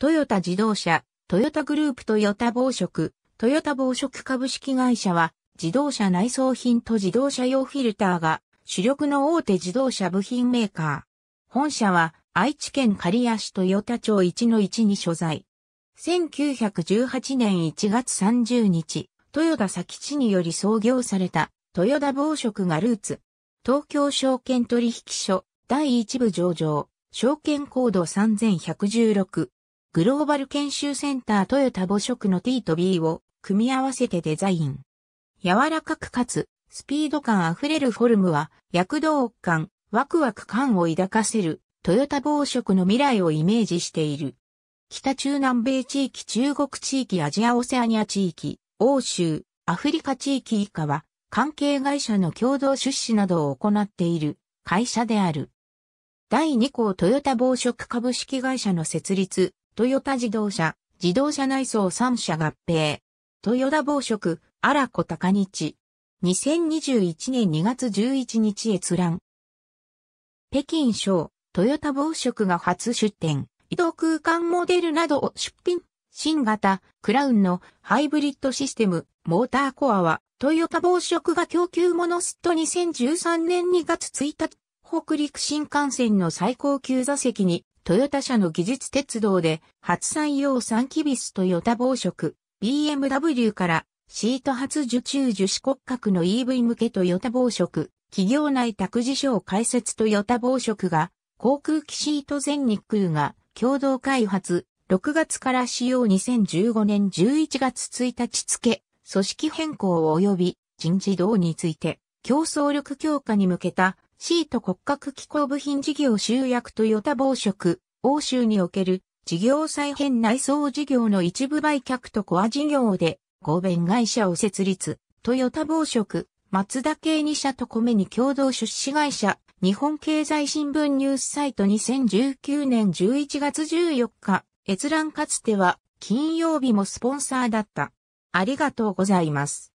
トヨタ自動車、トヨタグループトヨタ暴食、トヨタ暴食株式会社は、自動車内装品と自動車用フィルターが主力の大手自動車部品メーカー。本社は愛知県刈谷市トヨタ町1-1に所在。1918年1月30日、豊田佐吉により創業された豊田暴食がルーツ。東京証券取引所第一部上場、証券コード3116。グローバル研修センタートヨタ母色の T と B を組み合わせてデザイン。柔らかくかつ、スピード感あふれるフォルムは、躍動感、ワクワク感を抱かせる、トヨタ暴食の未来をイメージしている。北中南米地域中国地域アジアオセアニア地域、欧州、アフリカ地域以下は、関係会社の共同出資などを行っている会社である。第2項トヨタ暴食株式会社の設立、トヨタ自動車、自動車内装3社合併。トヨタ暴食、荒子高日。2021年2月11日閲覧。北京省、トヨタ暴食が初出展、移動空間モデルなどを出品。新型、クラウンのハイブリッドシステム、モーターコアは、トヨタ暴食が供給モノスット2013年2月1日、北陸新幹線の最高級座席にトヨタ社の技術鉄道で初採用3機ビストヨタ暴食、BMW からシート初受注樹脂骨格の EV 向けトヨタ暴食、企業内託児所開設トヨタ暴食が、航空機シート全日空が共同開発、6月から使用2015年11月1日付、組織変更及び人事動について、競争力強化に向けたシート骨格機構部品事業集約トヨタ暴食、欧州における事業再編内装事業の一部売却とコア事業で合弁会社を設立、トヨタ暴食、松田系2社と米に共同出資会社、日本経済新聞ニュースサイト2019年11月14日、閲覧かつては金曜日もスポンサーだった。ありがとうございます。